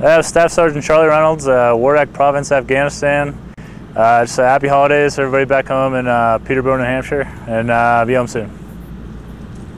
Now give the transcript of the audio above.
Uh, Staff Sergeant Charlie Reynolds, uh, Wardak Province, Afghanistan. Uh, just uh, happy holidays, everybody back home in uh, Peterborough, New Hampshire, and uh, be home soon.